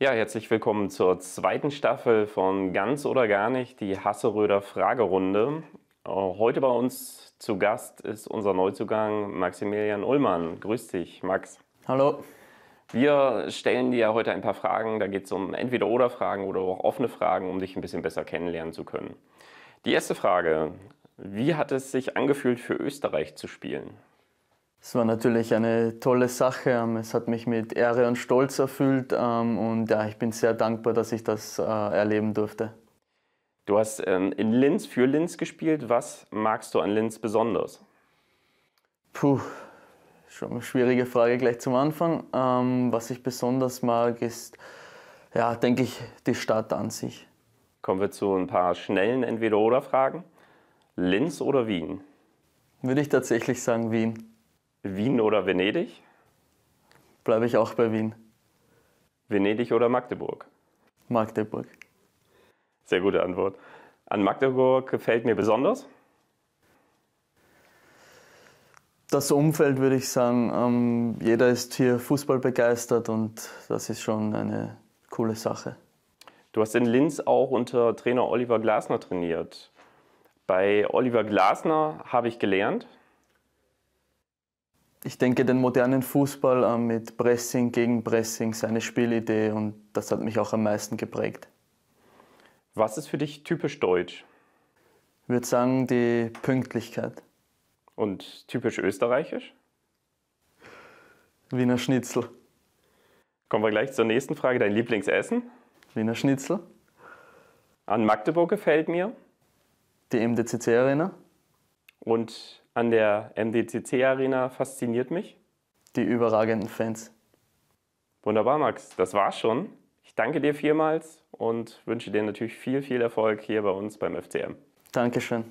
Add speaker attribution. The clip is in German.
Speaker 1: Ja, herzlich willkommen zur zweiten Staffel von Ganz oder gar nicht, die Hasseröder Fragerunde. Äh, heute bei uns zu Gast ist unser Neuzugang Maximilian Ullmann. Grüß dich, Max.
Speaker 2: Hallo.
Speaker 1: Wir stellen dir heute ein paar Fragen. Da geht es um Entweder-Oder-Fragen oder auch offene Fragen, um dich ein bisschen besser kennenlernen zu können. Die erste Frage: Wie hat es sich angefühlt, für Österreich zu spielen?
Speaker 2: Es war natürlich eine tolle Sache. Ähm, es hat mich mit Ehre und Stolz erfüllt ähm, und ja, ich bin sehr dankbar, dass ich das äh, erleben durfte.
Speaker 1: Du hast ähm, in Linz für Linz gespielt. Was magst du an Linz besonders?
Speaker 2: Puh, schon eine schwierige Frage gleich zum Anfang. was ich besonders mag, ist, ja, denke ich, die Stadt an sich.
Speaker 1: Kommen wir zu ein paar schnellen Entweder-Oder-Fragen. Linz oder Wien?
Speaker 2: Würde ich tatsächlich sagen Wien.
Speaker 1: Wien oder Venedig?
Speaker 2: Bleibe ich auch bei Wien.
Speaker 1: Venedig oder Magdeburg?
Speaker 2: Magdeburg.
Speaker 1: Sehr gute Antwort. An Magdeburg gefällt mir besonders?
Speaker 2: Das Umfeld würde ich sagen, ähm, jeder ist hier Fußball begeistert und das ist schon eine coole Sache.
Speaker 1: Du hast in Linz auch unter Trainer Oliver Glasner trainiert. Bei Oliver Glasner habe ich gelernt,
Speaker 2: ich denke, den modernen Fußball äh, mit Pressing, gegen Pressing, seine Spielidee und das hat mich auch am meisten geprägt.
Speaker 1: Was ist für dich typisch deutsch?
Speaker 2: Ich würde sagen, die Pünktlichkeit.
Speaker 1: Und typisch österreichisch?
Speaker 2: Wiener Schnitzel.
Speaker 1: Kommen wir gleich zur nächsten Frage. Dein Lieblingsessen?
Speaker 2: Wiener Schnitzel.
Speaker 1: An Magdeburg gefällt mir?
Speaker 2: Die MDCC Arena.
Speaker 1: Und an der MDCC Arena fasziniert mich?
Speaker 2: Die überragenden Fans.
Speaker 1: Wunderbar, Max. Das war's schon. Ich danke dir vielmals und wünsche dir natürlich viel, viel Erfolg hier bei uns beim FCM.
Speaker 2: Dankeschön.